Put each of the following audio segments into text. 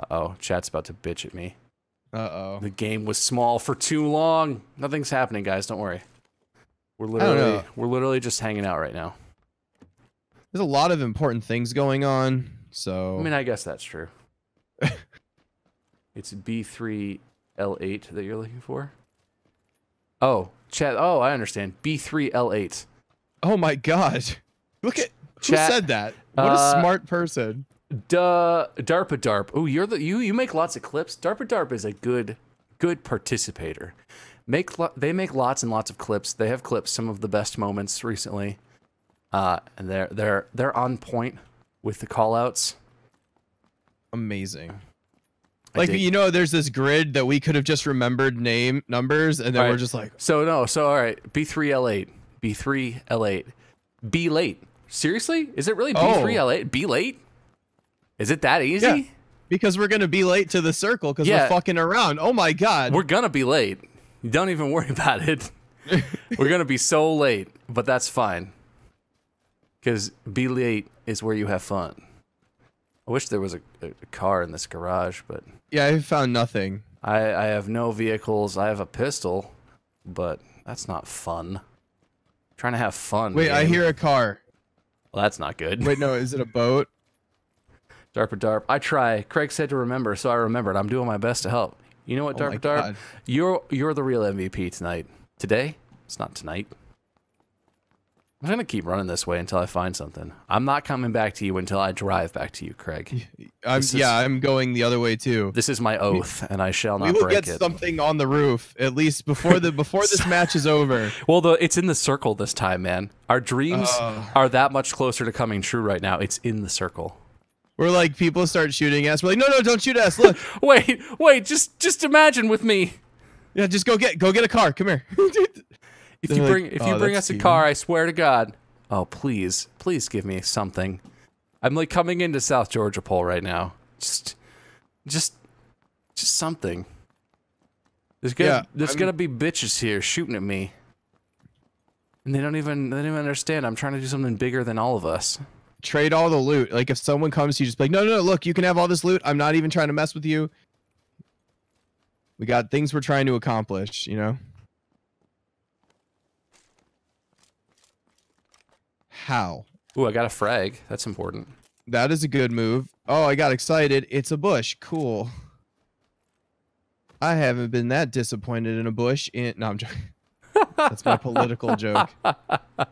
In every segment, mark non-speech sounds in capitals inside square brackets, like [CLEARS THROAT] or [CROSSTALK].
Uh-oh, chat's about to bitch at me. Uh-oh. The game was small for too long. Nothing's happening, guys. Don't worry. We're literally we're literally just hanging out right now. There's a lot of important things going on, so I mean, I guess that's true. [LAUGHS] it's B3L8 that you're looking for. Oh, chat. Oh, I understand. B3L8. Oh my god. Look at who Chat, said that? What uh, a smart person. Duh, DARPA DARP. Oh, you're the you you make lots of clips. DARPA DARP is a good good participator. Make lo- they make lots and lots of clips. They have clips some of the best moments recently. Uh, and they're they're they're on point with the call outs. Amazing. I Like you know, there's this grid that we could have just remembered name numbers, and then Right. we're just like, So no, so all right, B3L8, B3L8, B late. Seriously? Is it really B3L8? B late? Is it that easy? Yeah. because we're gonna be late to the circle because Yeah. we're fucking around. Oh my god. We're gonna be late. Don't even worry [LAUGHS] about it. [LAUGHS] We're gonna be so late, but that's fine. Because be late is where you have fun. I wish there was a, a car in this garage, but yeah, I found nothing. I, I have no vehicles. I have a pistol, but that's not fun. trying to have fun. Wait, I hear a car. Well, that's not good. Wait, no, is it a boat? Darpa Darp. I try. Craig said to remember, so I remembered. I'm doing my best to help. You know what, Oh Darpa Darp? God. You're you're the real MVP tonight. Today? It's not tonight. I'm gonna keep running this way until I find something. I'm not coming back to you until I drive back to you, Craig. [LAUGHS] I'm This yeah, I'm going the other way too. This is my oath, and I shall not. We will get it. something on the roof at least before the before this [LAUGHS] match is over. Well, the, it's in the circle this time, man. Our dreams Oh. are that much closer to coming true right now. It's in the circle. We're like people start shooting us. We're like, no, no, don't shoot us. Look, [LAUGHS] Wait, wait, just just imagine with me. yeah, just go get go get a car. Come here. [LAUGHS] If you like, oh, bring if you "Oh, bring us a car, I swear to God. Oh please, please give me something. I'm like coming into South Georgopol right now. Just, just, just something. There's gonna Yeah, there's I'm- gonna be bitches here shooting at me, and they don't even they don't even understand. I'm trying to do something bigger than all of us. Trade all the loot. Like if someone comes to you, just be like, no, no, no, look, you can have all this loot. I'm not even trying to mess with you. We got things we're trying to accomplish. You know. How? Ooh, I got a frag. That's important. That is a good move. Oh, I got excited. It's a bush. Cool. I haven't been that disappointed in a bush in. No, I'm joking. [LAUGHS] That's my political joke. [LAUGHS] I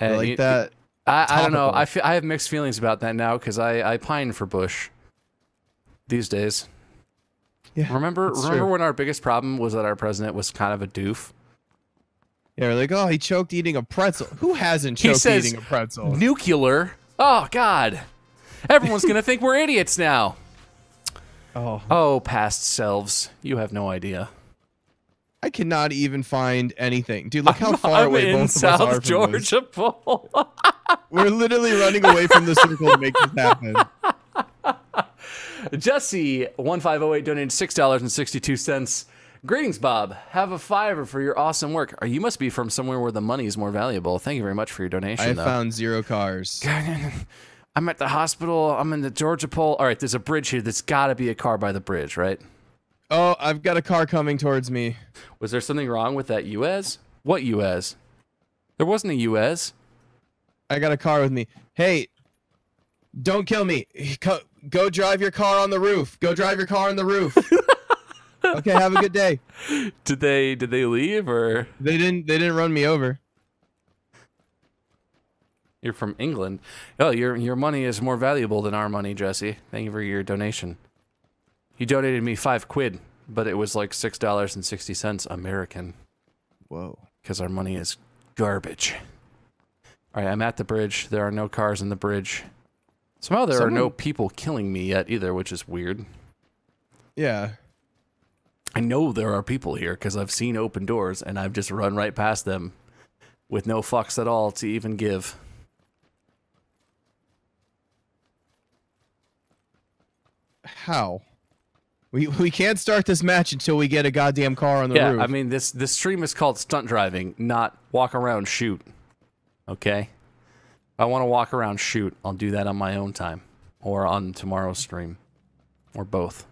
like you- that. I, I don't know. I feel, I have mixed feelings about that now because I, I pine for Bush these days. Yeah, Remember remember true. when our biggest problem was that our president was kind of a doof? Yeah, we're like, oh, he choked eating a pretzel. Who hasn't He choked says eating a pretzel? Nuclear. Oh God. Everyone's gonna think we're idiots now. [LAUGHS] Oh, Oh, past selves. You have no idea. I cannot even find anything, dude. Look how [LAUGHS] far I'm away both of us are South from. Georgia Pole. [LAUGHS] We're literally running away from the circle to make this happen. [LAUGHS] Jesse one five zero eight donated six dollars and sixty two cents. Greetings, Bob. Have a fiver for your awesome work. Or you must be from somewhere where the money is more valuable. Thank you very much for your donation. I though. found zero cars. I'm at the hospital. I'm in the Georgopol. All right, there's a bridge here. There's got to be a car by the bridge, right? Oh, I've got a car coming towards me. Was there something wrong with that US? What US? There wasn't a US. I got a car with me. Hey, don't kill me. Go, go drive your car on the roof. Go drive your car on the roof. [LAUGHS] okay, have a good day. Did they did they leave or They didn't. They didn't run me over. you're from England? Oh, your your money is more valuable than our money, Jesse. Thank you for your donation. You donated me five quid, but it was like six dollars and sixty cents American Whoa. because our money is garbage. All right, I'm at the bridge. There are no cars in the bridge. Somehow there are no people killing me yet either, which is weird. Yeah. I know there are people here because I've seen open doors and I've just run right past them with no fucks at all to even give. How? We we can't start this match until we get a goddamn car on the yeah, roof. I mean this this stream is called stunt driving, not walk around shoot. Okay? If I want to walk around shoot, I'll do that on my own time or on tomorrow's stream. Or both.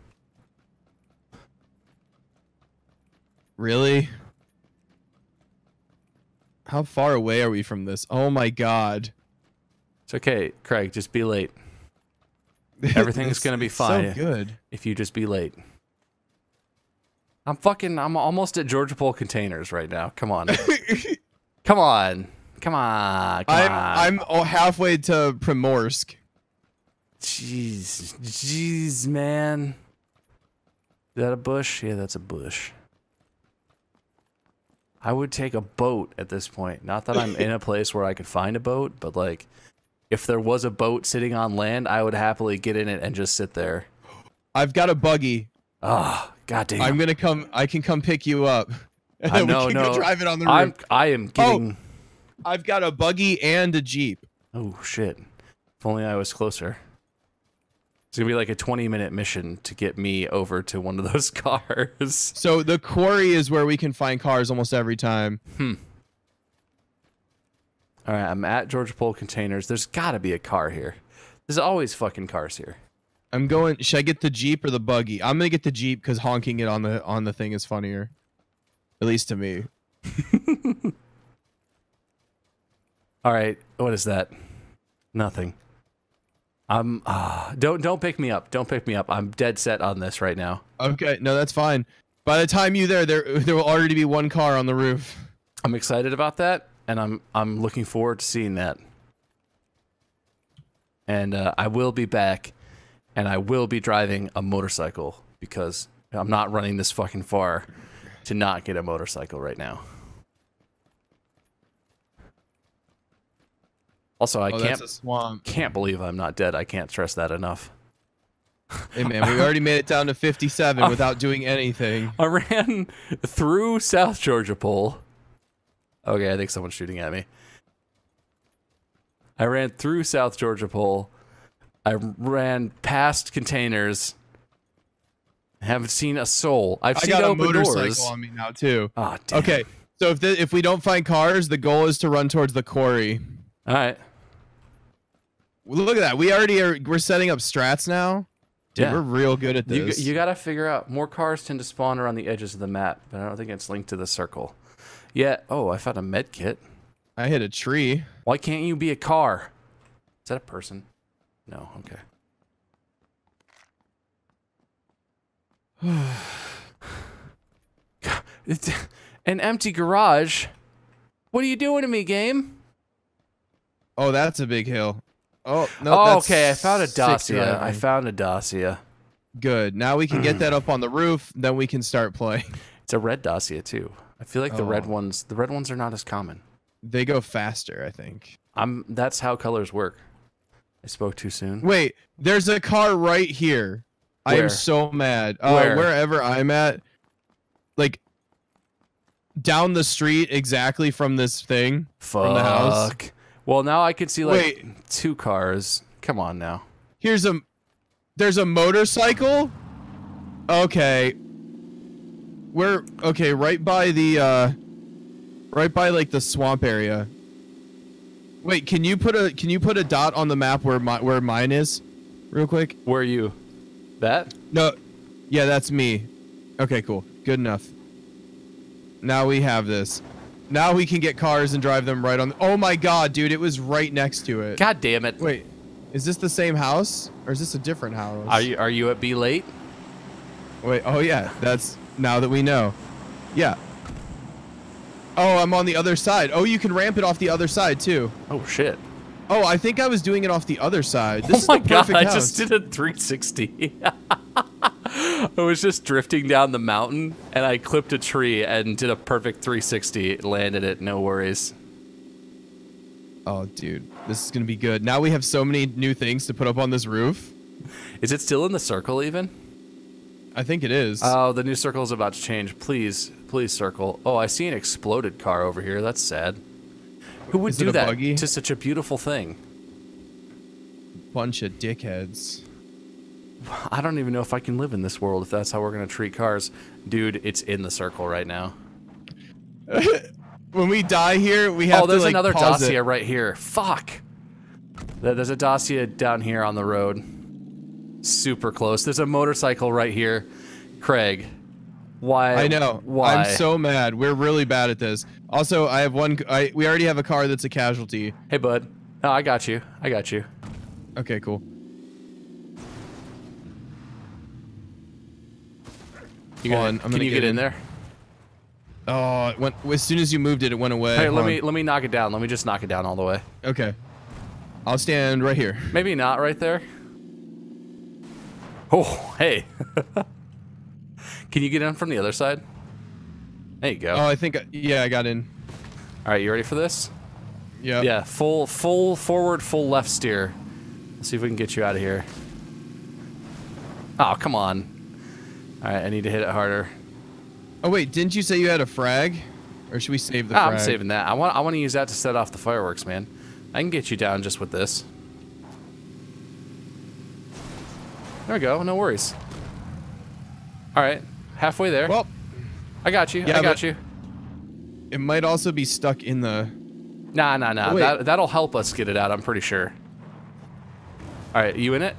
Really? How far away are we from this? Oh my god. It's okay, Craig. Just be late. [LAUGHS] Everything's gonna be fine. So good. If you just be late. I'm fucking. I'm almost at Georgopol Containers right now. Come on. [LAUGHS] Come on. Come on. Come I'm on. I'm halfway to Primorsk. Jeez. Jeez, man. Is that a bush? Yeah, that's a bush. I would take a boat at this point. Not that I'm in a [LAUGHS] place where I could find a boat, but like if there was a boat sitting on land, I would happily get in it and just sit there. I've got a buggy. Oh, goddamn. I'm gonna come. I can come pick you up. And [LAUGHS] I know, we can no. go drive it on the roof. I'm I am oh, getting I've got a buggy and a jeep. Oh shit. If only I was closer. It's gonna be like a 20 minute mission to get me over to one of those [LAUGHS] cars. So the quarry is where we can find cars almost every time. Hmm. All right, I'm at Georgopol Containers. There's gotta be a car here. There's always fucking cars here. I'm going. Should I get the jeep or the buggy? I'm gonna get the jeep because honking it on the on the thing is funnier. At least to me. [LAUGHS] All right, what is that? Nothing. I'm. Uh, don't don't pick me up. Don't pick me up. I'm dead set on this right now. Okay, no, that's fine. By the time you there, there [LAUGHS] there will already be one car on the roof. I'm excited about that, and I'm I'm looking forward to seeing that. And uh, I will be back, and I will be driving a motorcycle because I'm not running this fucking far to not get a motorcycle right now. Also, I oh, can't that's a swamp. can't believe I'm not dead. I can't stress that enough. Hey man, we already made it down to 57 [LAUGHS] without doing anything. I ran through South Georgopol. Okay, I think someone's shooting at me. I ran through South Georgopol. I ran past containers. Haven't seen a soul. I've I seen got a motorcycle doors. on me now too. Oh, damn. Okay, so if the, if we don't find cars, the goal is to run towards the quarry. All right. Look at that. We already are. We're setting up strats now. Dude, Yeah. we're real good at You, this. you got to figure out more cars tend to spawn around the edges of the map, but I don't think it's linked to the circle. Yeah. Oh, I found a med kit. I hit a tree. Why can't you be a car? Is that a person? No. Okay. It's [SIGHS] an empty garage. What are you doing to me, game? Oh, that's a big hill. Oh no. oh, okay. I found a Dacia. I found a Dacia. Good. Now we can get [CLEARS THROAT] that up on the roof. Then we can start playing. [LAUGHS] It's a red Dacia too. I feel like the red Oh. ones, the red ones are not as common. They go faster, I think. I'm. That's how colors work. I spoke too soon. Wait, there's a car right here. I am so mad. Uh, Where? Wherever I'm at, like down the street exactly from this thing. Fuck. the house? Well, now I can see like Wait. two cars. Come on now. Here's a there's a motorcycle. Okay. We're okay, right by the uh right by like the swamp area. Wait, can you put a can you put a dot on the map where my where mine is? Real quick? Where are you? That? No. Yeah, that's me. Okay, cool. Good enough. Now we have this. Now we can get cars and drive them right on. Oh my god, dude, it was right next to it. God damn it. Wait, is this the same house or is this a different house? Are you are you at B late? Wait, oh yeah, that's now that we know. Yeah. Oh, I'm on the other side. Oh, you can ramp it off the other side too. Oh shit. Oh, I think I was doing it off the other side. This oh is my god, I house. just did a 360. [LAUGHS] I was just drifting down the mountain and I clipped a tree and did a perfect 360. Landed it, no worries. Oh, dude, this is gonna be good. Now we have so many new things to put up on this roof. Is it still in the circle even? I think it is. Oh, the new circle is about to change. Please, please circle. Oh, I see an exploded car over here. That's sad. Who would Is do that buggy? to such a beautiful thing? Bunch of dickheads. [LAUGHS] I don't even know if I can live in this world if that's how we're gonna treat cars. Dude, it's in the circle right now. [LAUGHS] When we die here, we have Oh, there's to like another Dacia it. right here. Fuck. There's a Dacia down here on the road. Super close. There's a motorcycle right here. Craig, why? I know. Why? I'm so mad. We're really bad at this. Also, I have one. I we already have a car that's a casualty. Hey, bud. No, I got you. I got you. Okay, cool. You gonna, on, I'm can you get in in. there? Oh, it went as soon as you moved it, it went away. Hey, Hold let on. me let me knock it down. Let me just knock it down all the way. Okay. I'll stand right here. Maybe not right there. Oh, hey. [LAUGHS] can you get in from the other side? There you go. Oh, I think. Yeah, I got in. all right, you ready for this? Yeah. Yeah, full full forward, full left steer. Let's see if we can get you out of here. Oh, come on. All right, I need to hit it harder. Oh wait, didn't you say you had a frag? Or should we save the Ah, frag? I'm saving that. I want I want to use that to set off the fireworks, man. I can get you down just with this. There we go. No worries. All right, halfway there. Well, I got you. yeah, I got you. it might also be stuck in the. Nah, nah, nah. Oh. That that'll help us get it out. I'm pretty sure. All right, you in it?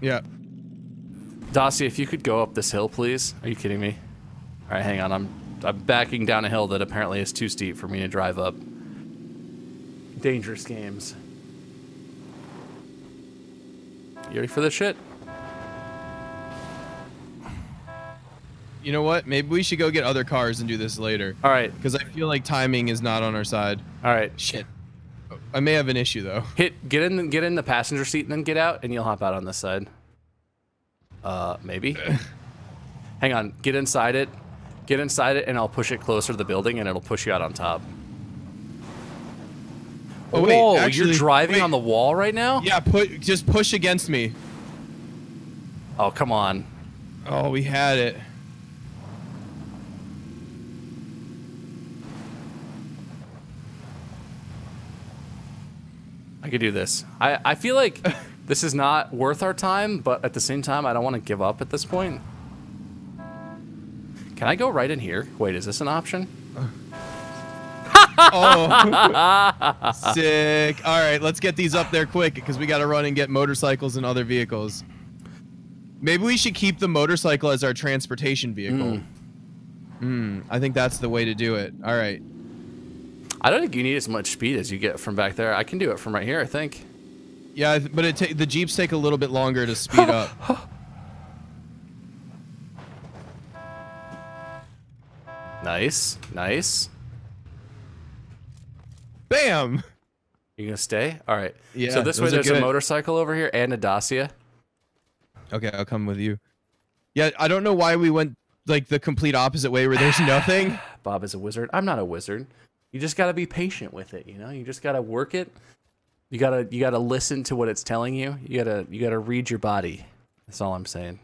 Yeah. Dossie, if you could go up this hill, please. Are you kidding me? All right, hang on. I'm I'm backing down a hill that apparently is too steep for me to drive up. Dangerous games. You ready for this shit? You know what? Maybe we should go get other cars and do this later. All right, Because I feel like timing is not on our side. all right. Shit. I may have an issue though. Hit get in get in the passenger seat and then get out, and you'll hop out on this side. Uh, maybe. [LAUGHS] hang on. Get inside it. Get inside it, and I'll push it closer to the building, and it'll push you out on top. Oh wait, Whoa, actually, you're driving wait. on the wall right now? Yeah, put just push against me. Oh, come on. Oh, we had it. I could do this. I, I feel like [LAUGHS] this is not worth our time, but at the same time, I don't want to give up at this point. Can I go right in here? Wait, is this an option? [LAUGHS] Oh, [LAUGHS] sick. All right, let's get these up there quick because we got to run and get motorcycles and other vehicles. Maybe we should keep the motorcycle as our transportation vehicle. Hmm, I think that's the way to do it. All right. I don't think you need as much speed as you get from back there. I can do it from right here, I think. Yeah, but it ta- the jeeps take a little bit longer to speed up. [LAUGHS] Nice, nice. Bam. You gonna stay? All right. Yeah, So this way, there's a motorcycle over here and a Dacia. Okay, I'll come with you. Yeah, I don't know why we went like the complete opposite way where there's [SIGHS] nothing. Bob is a wizard. I'm not a wizard. You just gotta be patient with it. You know, you just gotta work it. You gotta you gotta listen to what it's telling you. You gotta you gotta read your body. That's all I'm saying.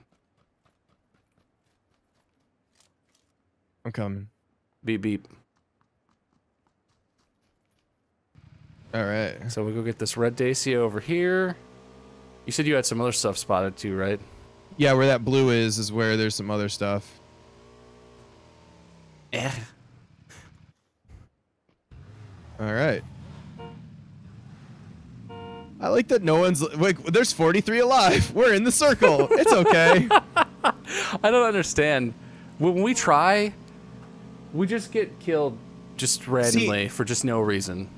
I'm coming. Beep beep. All right. So we go get this red Dacia over here. You said you had some other stuff spotted too, right? Yeah, where that blue is is where there's some other stuff. Eh. All right. I like that no one's like. There's 43 alive. We're in the circle. It's okay. [LAUGHS] I don't understand. When we try, we just get killed just randomly for just no reason.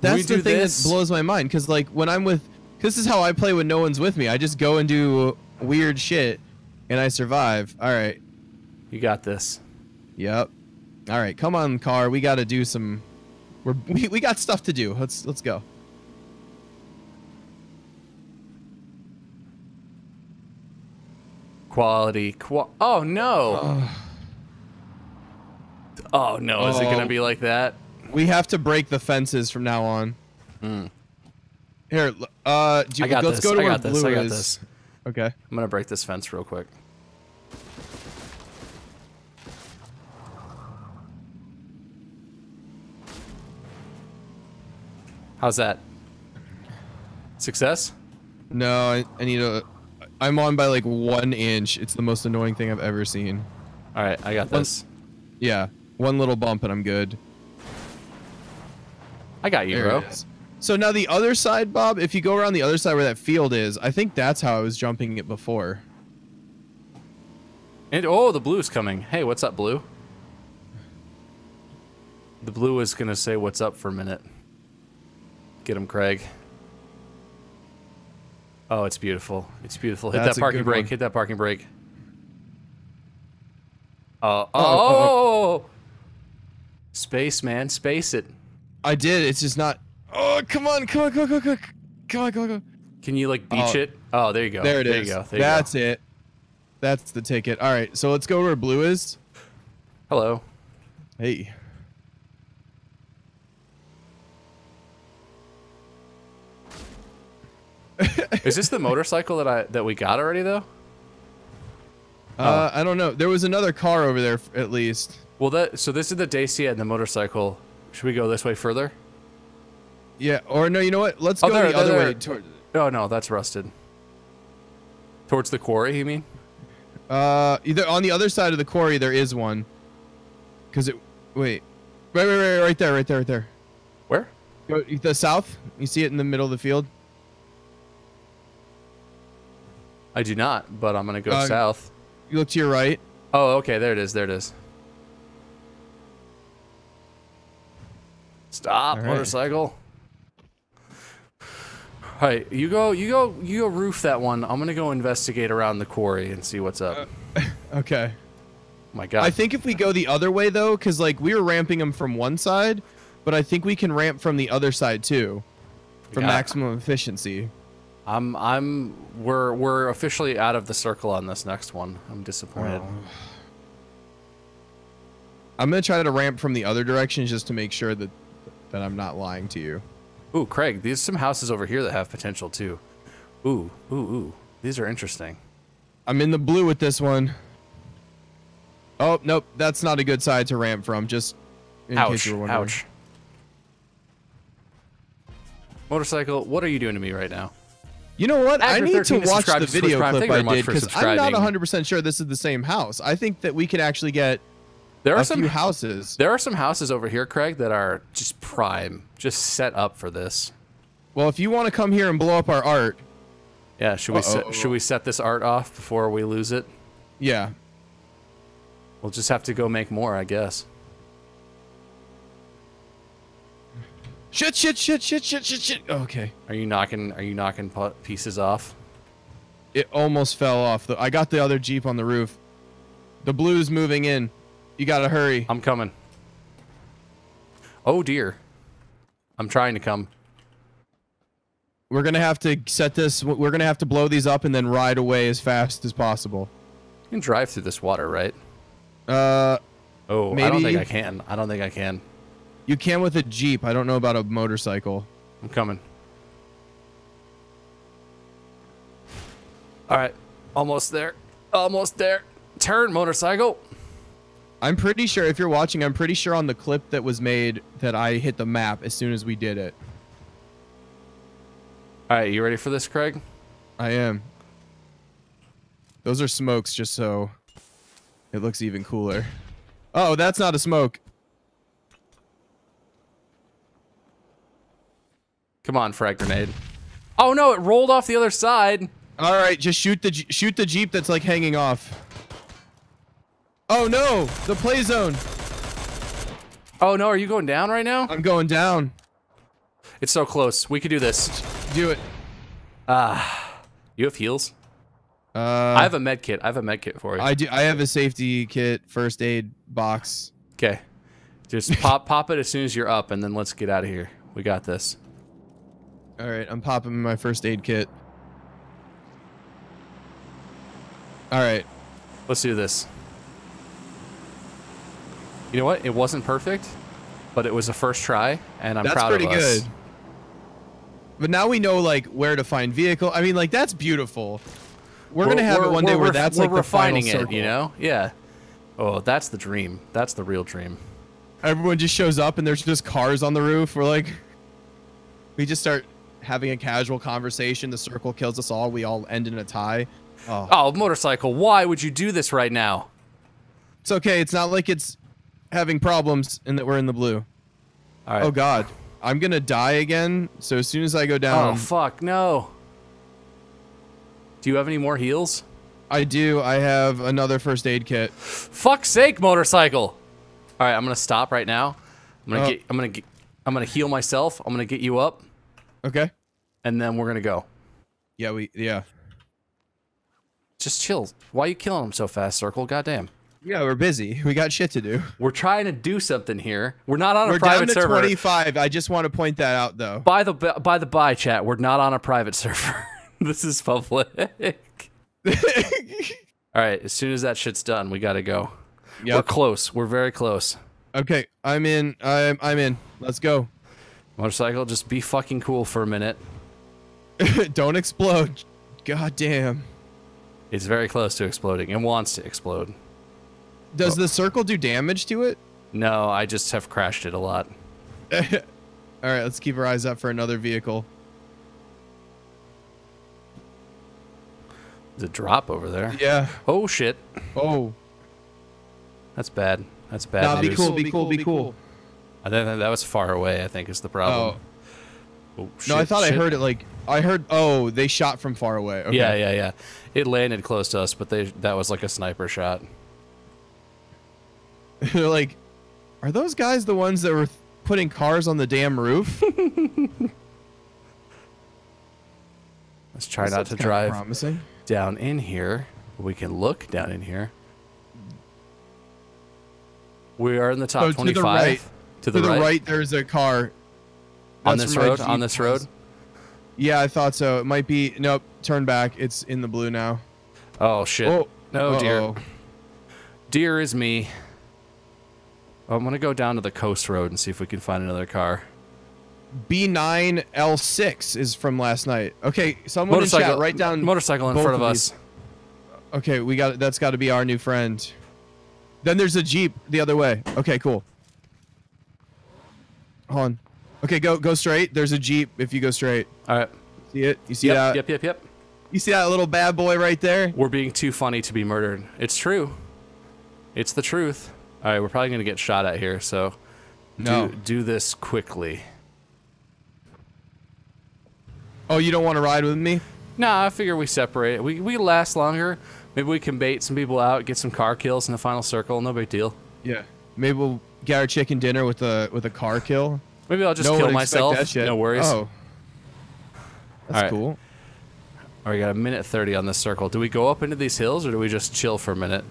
That's the thing this- that blows my mind. Cause like when I'm with, this is how I play when no one's with me. I just go and do weird shit, and I survive. All right. You got this. Yep. All right. Come on, car. We got to do some. We're [LAUGHS] we, we got stuff to do. Let's let's go. Quality. Qua- oh no. [SIGHS] oh no. Is it gonna Oh. be like that? We have to break the fences from now on. Here, uh, got let's this. go to I where got this. blue got is. this. Okay. I'm gonna break this fence real quick. How's that? Success? No, I, I need a. I'm on by like one inch. It's the most annoying thing I've ever seen. All right, I got One- this. Yeah, one little bump and I'm good. I got you, There bro. So now the other side, Bob, if you go around the other side where that field is, I think that's how I was jumping it before. And oh, the blue's coming. Hey, what's up, blue? The blue is gonna say what's up for a minute. Get him, Craig. Oh, it's beautiful. It's beautiful. Hit That's that parking brake. one. Hit that parking brake. Uh, oh, oh, oh. Space, man. Space it. I did. It's just not. Oh, come on, come on, come on, come on, come on, come on, come on. Can you, like, beach Oh. it? Oh, there you go. There it is. there you go. There That's it. That's the ticket. All right, so let's go where blue is. Hello. Hey. Is this the motorcycle that I that we got already, though? Uh, I don't know. There was another car over there, at least. Well, that so this is the Dacia and the motorcycle. Should we go this way further? Yeah. Or no, you know what? Let's Oh, go there- the there- other there. way. Toward, Oh no, that's rusted. Towards the quarry, you mean? uh, either on the other side of the quarry, there is one. Cause it. Wait. Right, right, right, right there, right there, right there. Where? Go the south. You see it in the middle of the field. I do not, but I'm gonna go Uh, south. You look to your right. Oh, okay, there it is. There it is. Stop, All right. motorcycle. All right, you go, you go, you go roof that one. I'm gonna go investigate around the quarry and see what's up. [LAUGHS] Okay. My God. I think if we go the other way though, because like we were ramping them from one side, but I think we can ramp from the other side too, for Yeah. maximum efficiency. I'm, I'm, we're, we're officially out of the circle on this next one. I'm disappointed. Oh. I'm gonna try to ramp from the other direction just to make sure that that I'm not lying to you. Ooh, Craig, there's some houses over here that have potential too. Ooh, ooh, ooh. These are interesting. I'm in the blue with this one. Oh nope, that's not a good side to ramp from. Just in case ouch, you were wondering. ouch. Motorcycle, what are you doing to me right now? You know what? I need to watch the video Prime. clip I did because I'm not 100 percent sure this is the same house. I think that we can actually get There are a some few houses. there are some houses over here, Craig, that are just prime, just set up for this. Well, if you want to come here and blow up our art, Yeah, should we set, should we set this art off before we lose it? yeah, We'll just have to go make more, I guess. Shit, shit, shit, shit, shit, shit, shit. Okay. Are you knocking are you knocking pieces off? It almost fell off. The, I got the other Jeep on the roof. The blue's moving in. You gotta hurry. I'm coming. Oh dear. I'm trying to come. We're gonna have to set this. We're gonna have to blow these up and then ride away as fast as possible. You can drive through this water, right? Uh, Oh, I don't think I can. I don't think I can. You can with a Jeep. I don't know about a motorcycle. I'm coming. All right, almost there. Almost there. Turn, motorcycle. I'm pretty sure if you're watching, I'm pretty sure on the clip that was made that I hit the map as soon as we did it. All right, you ready for this, Craig? I am. Those are smokes, just so it looks even cooler. Oh, that's not a smoke. Come on, frag grenade. Oh no, it rolled off the other side. All right, just shoot the shoot the jeep that's like hanging off. Oh no, the play zone. Oh no, are you going down right now? I'm going down. It's so close. We could do this. Do it. Ah, You have heals? Uh, I have a med kit. I have a med kit for you. I do. I have a safety kit, first aid box. Okay. Just pop [LAUGHS] pop it as soon as you're up, and then let's get out of here. We got this. All right, I'm popping my first aid kit. All right. Let's do this. You know what? It wasn't perfect, but it was a first try, and I'm That's proud of us. That's pretty good. But now we know like where to find vehicle. I mean, like that's beautiful. We're, gonna have it one day we're where that's we're like the final refining it. circle. You know? Yeah. Oh, that's the dream. That's the real dream. Everyone just shows up and there's just cars on the roof. We're like, we just start having a casual conversation. The circle kills us all. We all end in a tie. Oh, Oh, motorcycle! Why would you do this right now? it's okay. It's not like it's having problems and that we're in the blue. All right. Oh God. I'm gonna die again. So as soon as I go down. Oh fuck no. Do you have any more heals? I do. I have another first aid kit. Fuck's sake, motorcycle! All right, I'm gonna stop right now. I'm gonna Oh. get. I'm gonna get. I'm gonna heal myself. I'm gonna get you up, Okay. and then we're gonna go. Yeah, we yeah. Just chill. Why are you killing him so fast, Circle? Goddamn. Yeah, we're busy. We got shit to do. We're trying to do something here. We're not on a private server. We're a down to server. 25. I just want to point that out though. By the by the by, chat. We're not on a private [LAUGHS] server. this is public. [LAUGHS] All right. As soon as that shit's done, we gotta go. We're close. We're very close. Okay, I'm in. I'm I'm in. Let's go. Motorcycle, just be fucking cool for a minute. [LAUGHS] Don't explode. God damn. It's very close to exploding and wants to explode. Does the circle do damage to it? No, I just have crashed it a lot. [LAUGHS] All right, let's keep our eyes up for another vehicle. There's a drop over there. Yeah. Oh shit. Oh. That's bad. That's bad. Nah, be news. cool. Be cool. Be cool. I think that was far away. I think is the problem. Oh, oh No, I shit, thought I heard it like I heard. Oh, they shot from far away. Okay. Yeah, yeah, yeah. It landed close to us, but they that was like a sniper shot. They're [LAUGHS] like, are those guys the ones that were putting cars on the damn roof? [LAUGHS] Let's try not to drive Promising. down in here. We can look down in here. We are in the top Oh, to the 25. right. To To the, the right. right, there's a car. On this road? On this road? Yeah, I thought so. It might be. Nope. Turn back. It's in the blue now. Oh shit. Oh. no, dear. Uh-oh. Dear is me. I'm gonna go down to the coast road and see if we can find another car. B9 L6 is from last night. Okay, someone in Motorcycle. chat, write down. motorcycle in front of of us. Okay, we got that's got to be our new friend. Then there's a jeep the other way. Okay, cool. Hold on. Okay, go go straight. There's a jeep if you go straight. All right. See it? You see Yep, that? yep, yep, yep. You see that little bad boy right there? We're being too funny to be murdered. It's true. It's the truth. All right, we're probably gonna get shot at here, so No. do, do this quickly. Oh, you don't want to ride with me? Nah, I figure we separate. We we last longer. Maybe we can bait some people out, get some car kills in the final circle. No big deal. Yeah. Maybe we'll get our chicken dinner with a with a car kill. Maybe I'll just no kill myself. That shit. No worries. Oh. That's Alright. cool. All right, we got a minute 30 on this circle. Do we go up into these hills or do we just chill for a minute?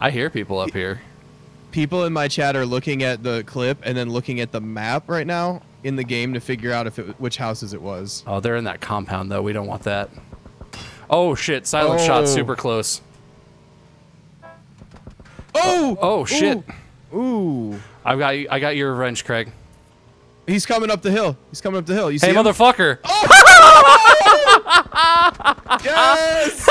I hear people up here. People in my chat are looking at the clip and then looking at the map right now in the game to figure out if it which houses it was. Oh, they're in that compound though. We don't want that. Oh shit! Silent shot, Oh. super close. Oh! Oh shit! Ooh. I got I got your revenge, Craig. He's coming up the hill. He's coming up the hill. You see Hey, him? motherfucker! Oh! [LAUGHS] Yes!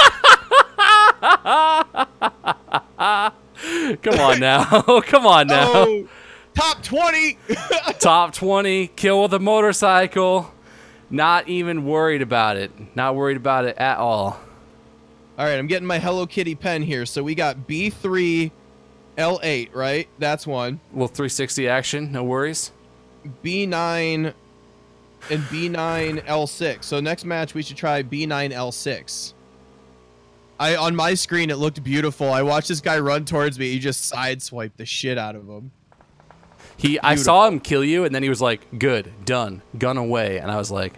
[LAUGHS] Come on now! [LAUGHS] Come on now! oh, top 20. Top 20, kill with a motorcycle. Not even worried about it. Not worried about it at all. All right, I'm getting my Hello Kitty pen here. So we got B3 L8, right? That's one. Well, 360 action, no worries. B9 and B9 L6. So next match we should try B9 L6. I on my screen it looked beautiful. I watched this guy run towards me. He just sideswiped the shit out of him. He, I saw him kill you, and then he was like, "Good, done, gun away," and I was like,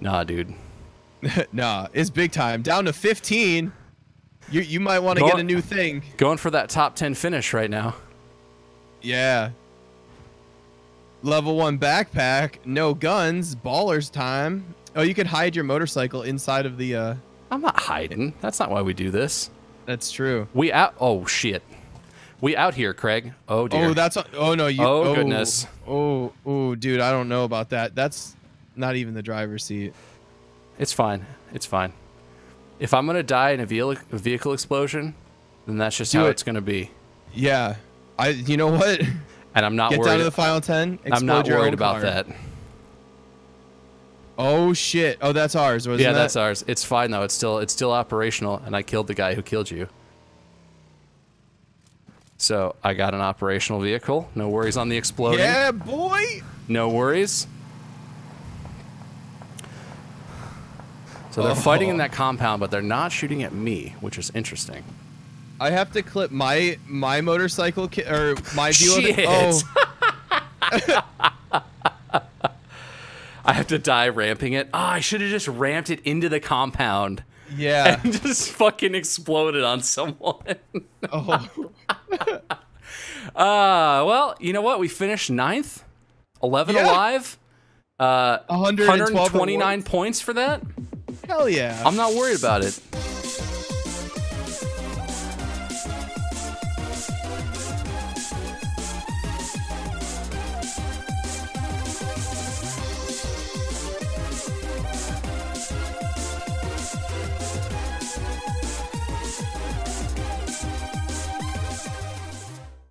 "Nah, dude." [LAUGHS] nah, it's big time. Down to 15. You you might want to get a new thing. Going for that top 10 finish right now. Yeah. Level 1 backpack, no guns, ballers time. Oh, you could hide your motorcycle inside of the uh I'm not hiding. That's not why we do this. That's true. We out. Oh shit. We out here, Craig. Oh dear. Oh, that's oh no, you Oh, goodness. Oh, oh, dude, I don't know about that. That's not even the driver's seat. It's fine. It's fine. If I'm gonna die in a vehicle, vehicle explosion, then that's just Do how it. it's gonna be. Yeah. I you know what? And I'm not Get worried. down to the final 10. I'm not worried about car. that. Oh shit. Oh, that's ours. Wasn't Yeah, that? that's ours. It's fine though. It's still it's still operational, and I killed the guy who killed you. So I got an operational vehicle. No worries on the exploding. Yeah, boy. No worries. So they're fighting in Oh. that compound, but they're not shooting at me, which is interesting. I have to clip my my motorcycle ki- or my [LAUGHS] view of it. Shit. Oh, [LAUGHS] I have to die ramping it. Ah, I should have just ramped it into the compound yeah. [LAUGHS] and just fucking exploded on someone. Oh, Uh, well, you know what? We finished ninth, 11 Yeah. alive, uh, 129 awards. points for that. Hell yeah. I'm not worried about it.